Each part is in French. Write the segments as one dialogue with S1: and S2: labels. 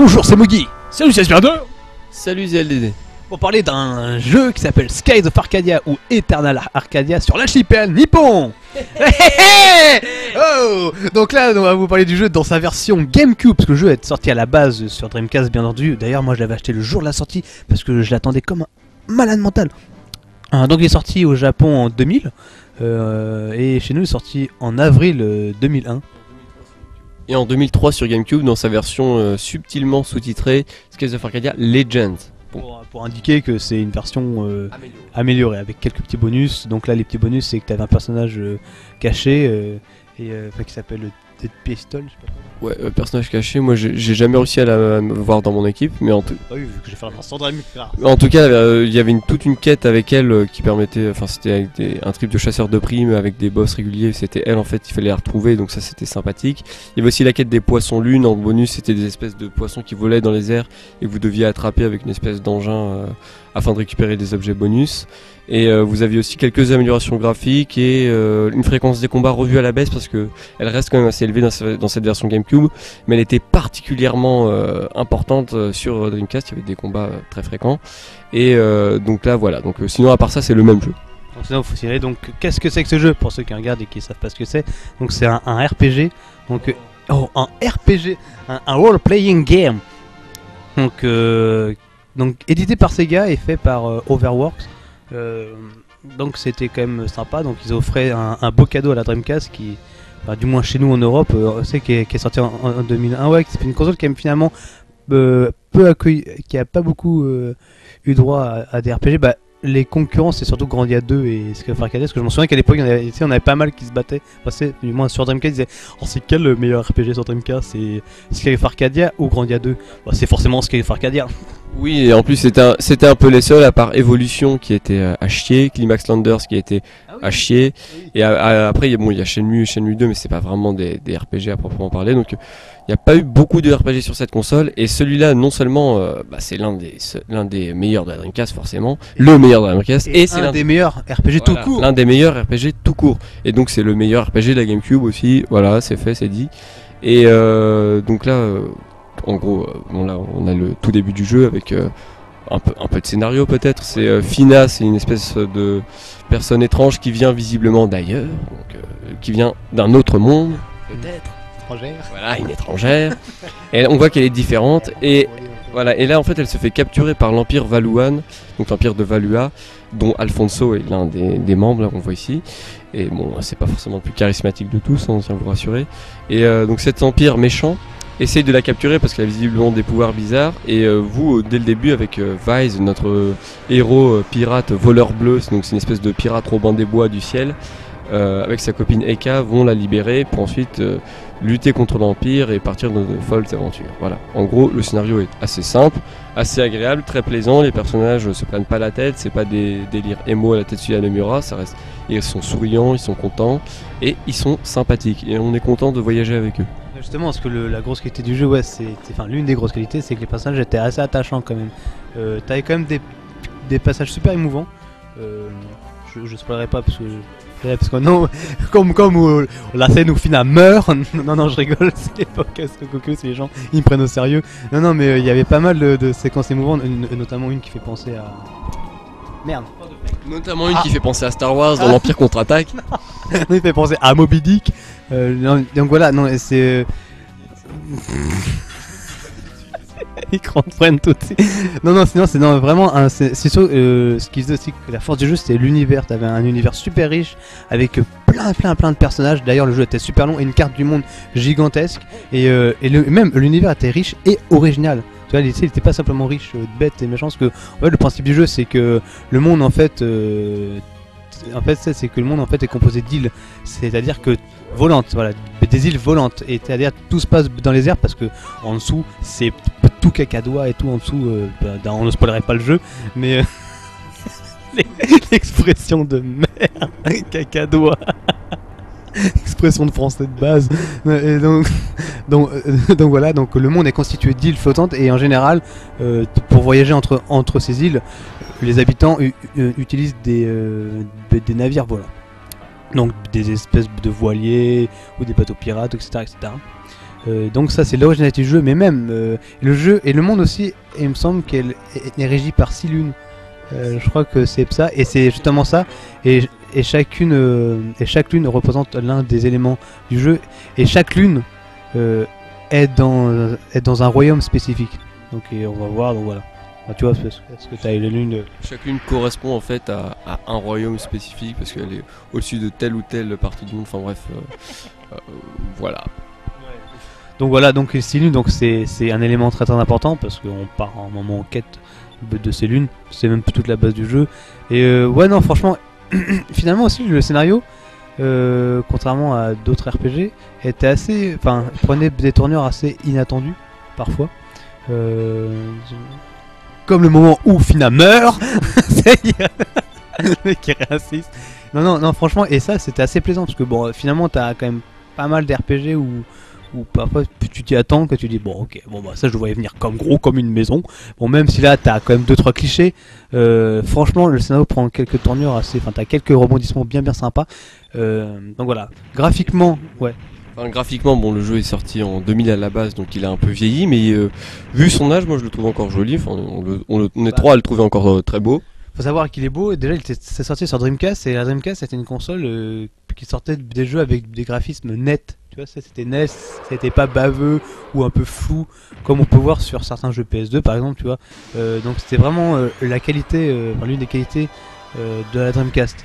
S1: Bonjour, c'est Mogi. Salut, c'est Spider.
S2: Salut ZLDD.
S1: Pour parler d'un jeu qui s'appelle Skies of Arcadia ou Eternal Arcadia sur l'archipel nippon. oh Donc là, on va vous parler du jeu dans sa version GameCube, parce que le jeu est sorti à la base sur Dreamcast, bien entendu. D'ailleurs, moi, je l'avais acheté le jour de la sortie parce que je l'attendais comme un malade mental. Ah, donc, il est sorti au Japon en 2000 euh, et chez nous, il est sorti en avril euh, 2001.
S2: Et en 2003 sur GameCube, dans sa version euh, subtilement sous-titrée, Skies of Arcadia Legends. Bon.
S1: Pour, pour indiquer que c'est une version euh, améliorée avec quelques petits bonus. Donc là, les petits bonus, c'est que tu avais un personnage euh, caché et qui s'appelle Pistol. Je sais pas
S2: Ouais, euh, personnage caché, moi j'ai jamais réussi à la à me voir dans mon équipe, mais en tout,
S1: Ah oui, vu que j'ai fait un instant Dream. Ah.
S2: en tout cas, euh, il y avait une, toute une quête avec elle euh, qui permettait, enfin c'était avec des- un trip de chasseur de primes avec des boss réguliers, c'était elle en fait, il fallait la retrouver, donc ça c'était sympathique. Il y avait aussi la quête des poissons lunes, en bonus c'était des espèces de poissons qui volaient dans les airs et que vous deviez attraper avec une espèce d'engin euh, afin de récupérer des objets bonus. Et euh, vous aviez aussi quelques améliorations graphiques et euh, une fréquence des combats revue à la baisse parce que elle reste quand même assez élevée dans, ce- dans cette version GameCube, mais elle était particulièrement euh, importante euh, sur Dreamcast. Il y avait des combats euh, très fréquents. Et euh, donc là, voilà. Donc euh, sinon, à part ça, c'est le même jeu.
S1: Donc qu'est-ce que c'est que ce jeu? Pour ceux qui regardent et qui savent pas ce que c'est Donc, c'est un, RPG. Donc, euh, oh, un RPG, un, un role-playing game. Donc, euh, donc, édité par Sega et fait par euh, Overworks. Euh, donc, c'était quand même sympa. Donc, ils offraient un beau cadeau à la Dreamcast qui, bah, du moins chez nous en Europe, euh, c'est qui est, qui est sorti en, en 2001. Ouais, c'est une console qui a finalement euh, peu accueilli, qui a pas beaucoup euh, eu droit à, à des RPG. Bah, les concurrents, c'est surtout Grandia 2 et of Arcadia. Parce que je me souviens qu'à l'époque, il y en avait, on avait pas mal qui se battaient. Enfin, du moins sur Dreamcast, ils disaient Oh, c'est quel le meilleur RPG sur Dreamcast? C'est of Arcadia ou Grandia 2 Bah, C'est forcément of Arcadia.
S2: Oui, et en plus, c'était un, c'était un peu les seuls, à part Evolution qui était euh, à chier, Climax Landers qui était à chier. Et à- à- après, il y a- bon, il y a Shenmue, Shenmue 2, mais c'est pas vraiment des, des RPG à proprement parler. Donc, euh, n'y a pas eu beaucoup de RPG sur cette console. Et celui-là, non seulement, euh, bah, c'est l'un des, ce- l'un des meilleurs de la Dreamcast, forcément, le meilleur de la Dreamcast, et, c'est
S1: un
S2: l'un
S1: des meilleurs RPG tout court.
S2: L'un des meilleurs RPG tout court. Et donc c'est le meilleur RPG de la GameCube aussi. Voilà, c'est fait, c'est dit. Et euh, donc là, euh, en gros, euh, bon là, on a le tout début du jeu avec euh, un, peu, un peu de scénario peut-être. C'est euh, Fina, c'est une espèce de personne étrange qui vient visiblement d'ailleurs, donc, euh, qui vient d'un autre monde. Peut-être. Voilà, une étrangère. et on voit qu'elle est différente. Et voilà, et là en fait elle se fait capturer par l'Empire Valuan, donc l'Empire de Valua, dont Alfonso est l'un des, membres, là qu'on voit ici. Et bon, c'est pas forcément le plus charismatique de tous, hein, on à vous rassurer. Et euh, donc cet Empire méchant essaye de la capturer parce qu'elle a visiblement des pouvoirs bizarres. Et euh, vous, euh, dès le début, avec euh, notre héros pirate voleur bleu, donc c'est une espèce de pirate Robin des Bois du ciel, avec sa copine Eka, vont la libérer pour ensuite lutter contre l'Empire et partir dans de folles aventures. Voilà. En gros, le scénario est assez simple, assez agréable, très plaisant. Les personnages se prennent pas la tête, c'est pas des délires émo à la tête de Nomura, ça reste. Ils sont souriants, ils sont contents et ils sont sympathiques. Et on est content de voyager avec eux.
S1: Justement, parce que la grosse qualité du jeu, ouais, c'est, enfin l'une des grosses qualités, c'est que les personnages étaient assez attachants quand même. Euh, T'avais quand même des, des passages super émouvants. Euh, je, je spoilerai pas parce que, parce que non, comme comme où la scène où Fina meurt. non non, je rigole, c'est l'époque que Goku, c'est les gens, ils me prennent au sérieux. Non non, mais euh, il y avait pas mal de, de séquences émouvantes, une- notamment une qui fait penser à. Merde.
S2: Notamment une
S1: Ah.
S2: qui fait penser à Star Wars dans
S1: Ah.
S2: l'Empire contre-attaque.
S1: non, il fait penser à Moby Dick. Euh, donc voilà, non, c'est. Ils comprennent tout. de. Non, non, sinon, c'est vraiment. un- C'est euh, ce qui faisait aussi que la force du jeu, c'était l'univers. T'avais un univers super riche avec plein, plein, plein de personnages. D'ailleurs, le jeu était super long et une carte du monde gigantesque. Et, euh, et même l'univers était riche et original. Tu vois, il était pas simplement riche, euh, bête et méchant. Parce que, le principe du jeu, c'est que le monde, en fait. en fait, c'est que le monde en fait est composé d'îles, c'est-à-dire que volantes, voilà, des îles volantes, et c'est-à-dire tout se passe dans les airs parce que en dessous c'est tout cacadois et tout en dessous. euh, bah, on ne spoilerait pas le jeu, mais euh, l'expression de merde, cacadois. Expression de français de base. Euh, donc voilà, donc le monde est constitué d'îles flottantes et en général, pour voyager entre, ces îles, les habitants utilisent des navires volants. Donc des espèces de voiliers ou des bateaux pirates, etc. etc. Euh, donc ça c'est l'originalité du jeu, mais même euh, le jeu et le monde aussi, il me semble qu'elle est, régie par six lunes. Euh, je crois que c'est ça, et c'est justement ça. Et, et chacune et chaque lune représente l'un des éléments du jeu, et chaque lune est dans est dans un royaume spécifique. Donc on va voir, donc voilà. Tu vois, parce que- tu as les lunes
S2: Chacune correspond en fait à, un royaume spécifique parce qu'elle est au-dessus de telle ou telle partie du monde. Enfin bref, voilà.
S1: Donc voilà, donc six lunes, donc c'est un élément très très important parce qu'on part en moment en quête de, ces lunes. C'est même toute la base du jeu. Et euh, ouais, non, franchement, finalement aussi le scénario, euh, contrairement à d'autres RPG, était assez, enfin, prenait des tournures assez inattendues parfois. Euh, comme le moment où Fina meurt. Non, non, non, franchement, et ça c'était assez plaisant parce que bon, finalement, t'as quand même pas mal d'RPG où ou parfois tu t'y attends que tu dis bon ok bon bah ça je le voyais venir comme gros comme une maison bon même si là t'as quand même deux trois clichés euh, franchement le scénario prend quelques tournures assez enfin t'as quelques rebondissements bien bien sympas Euh, donc voilà graphiquement ouais
S2: Enfin, graphiquement, bon, le jeu est sorti en 2000 à la base, donc il a un peu vieilli, mais euh, vu son âge, moi je le trouve encore joli. Enfin, on, le- on le- on est
S1: Bah.
S2: trois à le trouver encore euh, très beau.
S1: faut savoir qu'il est beau et déjà il c'est sorti sur Dreamcast et la Dreamcast c'était une console euh, qui sortait des jeux avec des graphismes nets. Tu vois c'était NES c'était pas baveux ou un peu flou comme on peut voir sur certains jeux PS2 par exemple tu vois. Euh, donc c'était vraiment euh, la qualité euh, l'une des qualités de la Dreamcast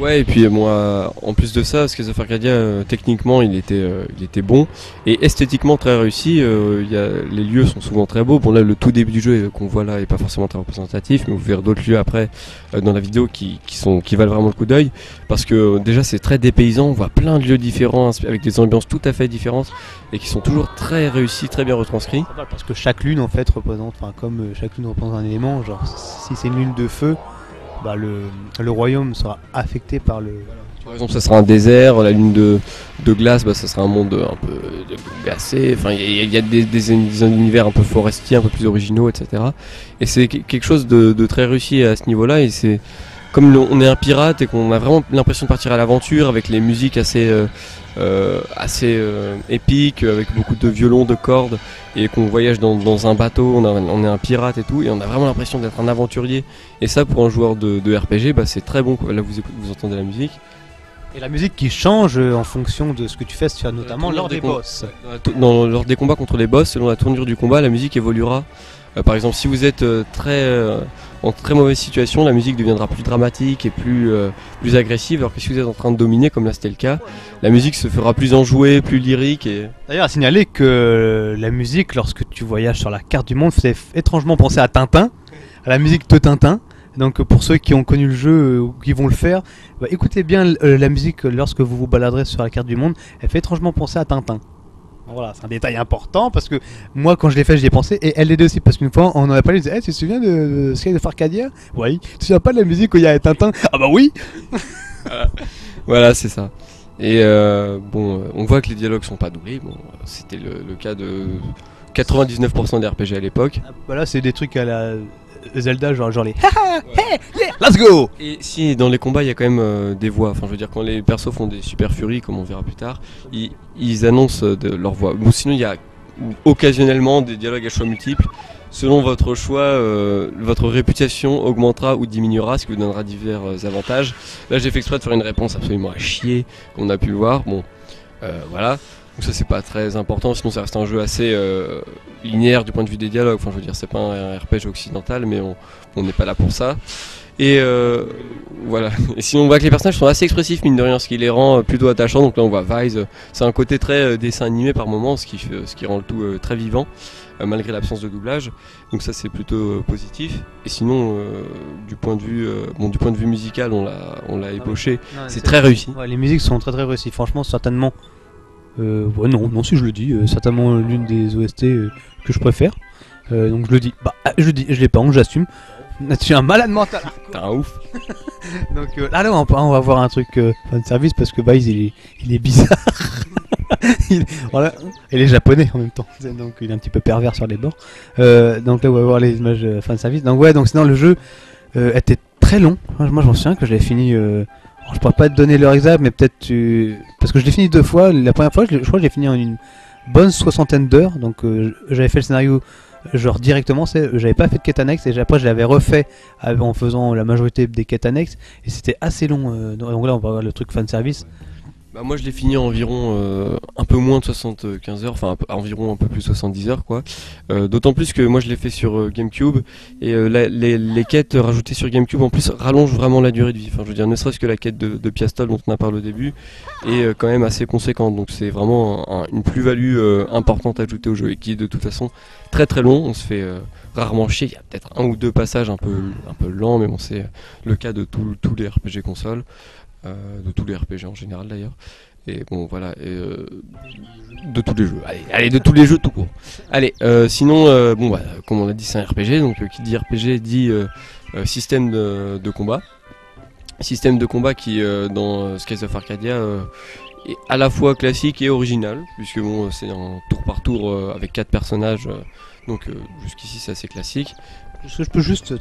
S2: Ouais, et puis moi, en plus de ça, of Arcadia, euh, techniquement, il était, euh, il était bon et esthétiquement très réussi. euh, y a, les lieux sont souvent très beaux. Bon, là, le tout début du jeu euh, qu'on voit là est pas forcément très représentatif, mais vous verrez d'autres lieux après euh, dans la vidéo qui, qui sont, qui valent vraiment le coup d'œil parce que déjà c'est très dépaysant. On voit plein de lieux différents avec des ambiances tout à fait différentes et qui sont toujours très réussis, très bien retranscrits.
S1: parce que chaque lune en fait représente enfin comme chaque lune représente un élément genre si c'est une lune de feu bah le, royaume sera affecté par le
S2: Par exemple, ça sera un désert, la lune de, glace, bah, ça sera un monde un peu glacé. Enfin, il y a, des, univers un peu forestiers, un peu plus originaux, etc. Et c'est que- quelque chose de, de très réussi à ce niveau-là. Et c'est comme on est un pirate et qu'on a vraiment l'impression de partir à l'aventure avec les musiques assez euh, euh, assez euh, épiques, avec beaucoup de violons, de cordes, et qu'on voyage dans, dans un bateau. On, a- on est un pirate et tout, et on a vraiment l'impression d'être un aventurier. Et ça, pour un joueur de, de RPG, bah, c'est très bon. Là, vous, écoutez- vous entendez la musique.
S1: et la musique qui change en fonction de ce que tu fais notamment lors
S2: des
S1: boss
S2: dans- lors des combats contre les boss, selon la tournure du combat, la musique évoluera. Euh, par exemple, si vous êtes euh, très euh, en très mauvaise situation, la musique deviendra plus dramatique et plus euh, plus agressive. Alors que si vous êtes en train de dominer, comme là c'était le cas, la musique se fera plus enjouée, plus lyrique. Et
S1: D'ailleurs, à signaler que la musique, lorsque tu voyages sur la carte du monde, fait f- étrangement penser à Tintin, à la musique de Tintin. Donc, pour ceux qui ont connu le jeu euh, ou qui vont le faire, bah, écoutez bien euh, la musique lorsque vous vous baladerez sur la carte du monde. Elle fait étrangement penser à Tintin. Voilà, c'est un détail important parce que moi, quand je l'ai fait, j'y ai pensé et elle l'aidait aussi parce qu'une fois, on en a parlé. Je disais, Eh, tu te souviens de, de Sky of Arcadia Oui. Tu te souviens pas de la musique où il y a Tintin? Ah bah oui
S2: voilà, c'est ça. Et euh, bon, euh, on voit que les dialogues sont pas doublés. Bon, c'était le, le cas de 99% des RPG à l'époque.
S1: Bah là, c'est des trucs à la Zelda, genre, genre les Haha, hey, yeah, let's go
S2: Et si dans les combats il y a quand même euh, des voix, enfin je veux dire quand les persos font des super furies comme on verra plus tard, ils, ils annoncent euh, de leur voix. Bon sinon il y a occasionnellement des dialogues à choix multiples. Selon votre choix, euh, votre réputation augmentera ou diminuera, ce qui vous donnera divers euh, avantages. Là j'ai fait exprès de faire une réponse absolument à chier, comme on a pu le voir. Bon, euh, voilà. Donc ça c'est pas très important, sinon ça reste un jeu assez euh, linéaire du point de vue des dialogues. Enfin je veux dire c'est pas un RPG occidental, mais on n'est pas là pour ça. Et euh, voilà. Et sinon, on voit que les personnages sont assez expressifs, mine de rien, ce qui les rend euh, plutôt attachants. Donc là, on voit Vise. euh, C'est un côté très euh, dessin animé par moments, ce qui, ce qui rend le tout euh, très vivant, euh, malgré l'absence de doublage. Donc ça, c'est plutôt euh, positif. Et sinon, euh, du point de vue, euh, bon, du point de vue musical, on l'a, on l'a ébauché. C'est très réussi.
S1: Ouais, les musiques sont très très réussies. Franchement, certainement. Euh, ouais, non, non, si je le dis, euh, certainement l'une des OST euh, que je préfère. Euh, donc je le dis. Bah, ah, je le dis, je l'ai pas honte, j'assume. Je suis un malade mental.
S2: T'es un ouf.
S1: Donc euh, là, là, on, va- on va voir un truc euh, fan service parce que Vice il est, il est bizarre. il, voilà. Et il est japonais en même temps, donc il est un petit peu pervers sur les bords. Euh, donc là, on va voir les images fan service. Donc ouais, donc sinon le jeu euh, était très long. Moi, je m'en souviens que je l'avais fini. Je pourrais pas te donner l'heure exacte, mais peut-être tu... parce que je l'ai fini deux fois. La première fois, je, crois que j'ai fini en une bonne soixantaine d'heures. Donc euh, j'avais fait le scénario genre directement, j'avais pas fait de quête annexe et après je l'avais refait en faisant la majorité des quêtes annexes et c'était assez long. euh, donc là on va voir le truc fan service.
S2: Bah, moi je l'ai fini en environ euh, un peu moins de 75 heures, enfin environ un peu plus de 70 heures quoi. Euh, D'autant plus que moi je l'ai fait sur euh, GameCube et euh, les, les quêtes rajoutées sur GameCube en plus rallongent vraiment la durée de vie. Enfin je veux dire ne serait-ce que la quête de, de Piastol dont on a parlé au début est euh, quand même assez conséquente. Donc c'est vraiment un- une plus-value importante ajoutée au jeu et qui est de toute façon très très long. On se fait rarement chier. Il y a peut-être un ou deux passages un peu, un peu lents mais bon c'est le cas de tous les RPG consoles. Euh, de tous les RPG en général d'ailleurs. Et bon, voilà. Et, euh, de tous les jeux. Allez, allez, de tous les jeux tout court. Allez, euh, sinon, euh, bon, bah, comme on l'a dit, c'est un RPG. Donc, qui dit RPG dit système de, combat. Système de combat qui, dans Skies of Arcadia, est à la fois classique et original. Puisque bon, c'est un tour par tour avec quatre personnages. donc, jusqu'ici, c'est assez classique.
S1: Je peux juste,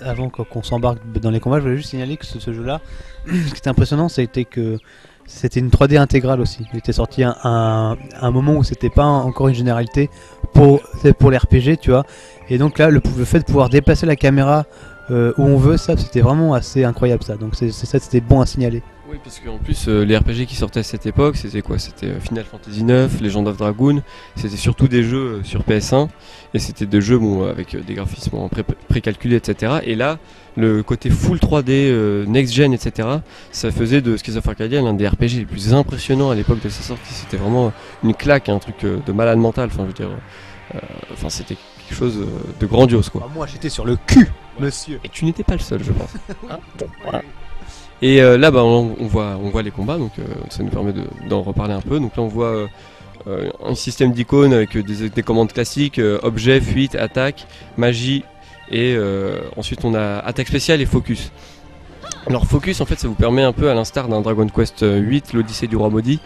S1: avant qu'on s'embarque dans les combats, je voulais juste signaler que ce, jeu-là, ce qui était impressionnant, c'était que c'était une 3D intégrale aussi. Il était sorti à un, moment où c'était pas encore une généralité pour, pour les RPG, tu vois. Et donc là, le, fait de pouvoir déplacer la caméra euh, où on veut, ça, c'était vraiment assez incroyable ça. Donc c'est ça, c'était bon à signaler.
S2: Oui, parce qu'en plus, euh, les RPG qui sortaient à cette époque, c'était quoi? C'était euh, Final Fantasy IX, Legend of Dragoon, c'était surtout des jeux euh, sur PS1, et c'était des jeux bon, avec des graphismes en pré- précalculés, etc. Et là, le côté full 3D, euh, next-gen, etc., ça faisait de Arcadia l'un des RPG les plus impressionnants à l'époque de sa sortie. C'était vraiment une claque, un truc de malade mental, enfin, je veux dire, enfin, c'était quelque chose de grandiose, quoi.
S1: moi, j'étais sur le cul, monsieur.
S2: Et tu n'étais pas le seul, je pense. Hein Voilà. Et euh, là, bah, on, voit, les combats, donc euh, ça nous permet de- d'en reparler un peu. Donc là, on voit euh, un système d'icônes avec des, des commandes classiques objet, fuite, attaque, magie, et ensuite on a attaque spéciale et focus. Alors focus, en fait, ça vous permet un peu, à l'instar d'un Dragon Quest 8, l'Odyssée du roi maudit,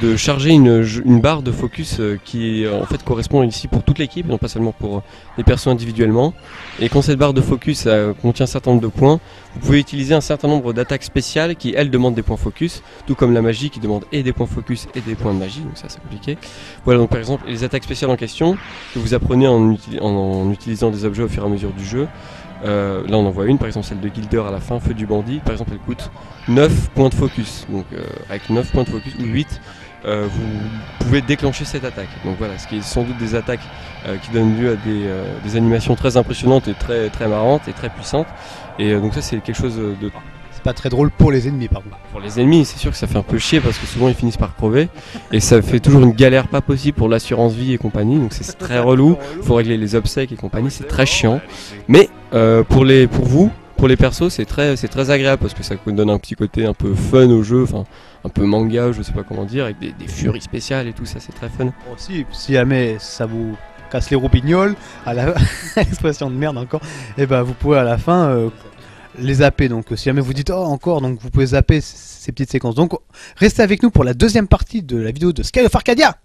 S2: de charger une, une barre de focus euh, qui euh, en fait correspond ici pour toute l'équipe, non pas seulement pour euh, les persos individuellement. Et quand cette barre de focus euh, contient un certain nombre de points, vous pouvez utiliser un certain nombre d'attaques spéciales qui, elles, demandent des points focus, tout comme la magie qui demande et des points focus et des points de magie, donc ça c'est compliqué. Voilà, donc par exemple, les attaques spéciales en question, que vous apprenez en utilisant des objets au fur et à mesure du jeu. Euh, là on en voit une, par exemple celle de Gilder à la fin, Feu du bandit, par exemple elle coûte 9 points de focus. Donc euh, avec 9 points de focus, ou 8, euh, vous pouvez déclencher cette attaque. Donc voilà, ce qui est sans doute des attaques qui donnent lieu à des, des animations très impressionnantes et très, très marrantes et très puissantes. Et donc ça c'est quelque chose de
S1: C'est pas très drôle pour les ennemis, par contre.
S2: pour les ennemis, c'est sûr que ça fait un peu chier parce que souvent ils finissent par crever et ça fait toujours une galère pas possible pour l'assurance vie et compagnie. Donc c'est très relou. Faut régler les obsèques et compagnie, c'est très chiant. Mais euh, pour les, pour vous, pour les persos, c'est très, c'est très agréable parce que ça donne un petit côté un peu fun au jeu, enfin un peu manga, je sais pas comment dire, avec des, furies spéciales et tout ça, c'est très fun.
S1: Bon, si, jamais ça vous casse les roupignoles, à la expression de merde encore, et ben vous pouvez à la fin euh, les zapper. Donc euh, si jamais vous dites oh encore, donc vous pouvez zapper ces petites séquences. Donc restez avec nous pour la deuxième partie de la vidéo de Sky of Arcadia.